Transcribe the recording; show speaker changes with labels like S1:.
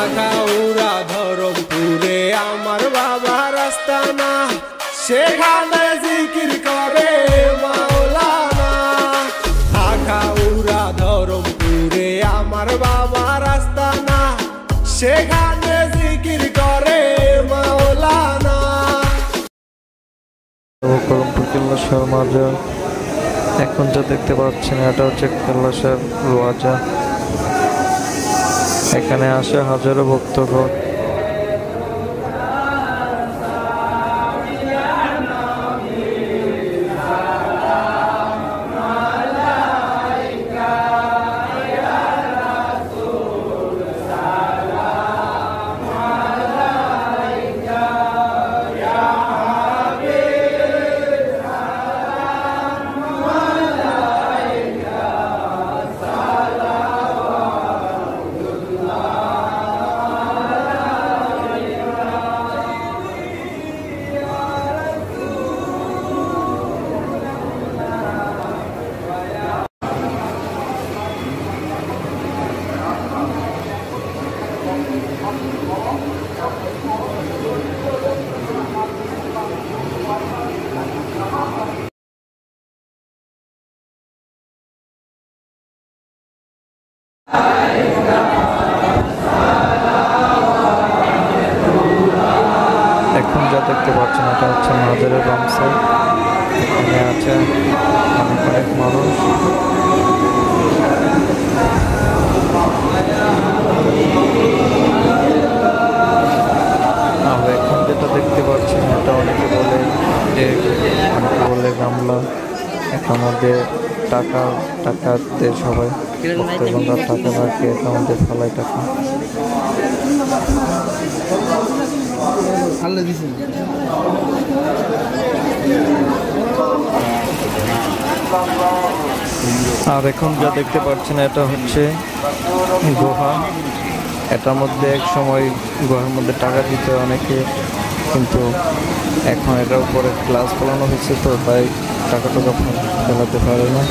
S1: আখাউড়া ধরমপুরে আমার বাবার আস্তানা সেখানে জিকির করে মাওলানা। আখাউড়া ধরমপুরে আমার বাবার আস্তানা সেখানে জিকির করে মাওলানা।
S2: কলমপুর কেল্লাশার মাজার এখন যা দেখতে পাচ্ছেন, এটা হচ্ছে কেল্লাশার রোয়াজা। এখানে আসে হাজারো ভক্তগণ। এখন যা দেখতে পাচ্ছেন এটা হচ্ছে মাজারের বাম এখানে আছে অনেক অনেক মানুষ। বলে গামলা। মধ্যে টাকা টাকা দেয় সবাই ভক্তগণরা টাকা রাখে মধ্যে ফেলায় টাকা। আর এখন যা দেখতে পাচ্ছেন এটা হচ্ছে গুহা। এটার মধ্যে এক সময় গুহার মধ্যে টাকা দিতে অনেকে। কিন্তু এখন এটার উপরে ক্লাস ফলানো হয়েছে তো তাই টাকাটা টাকা ফেলাতে পারে না।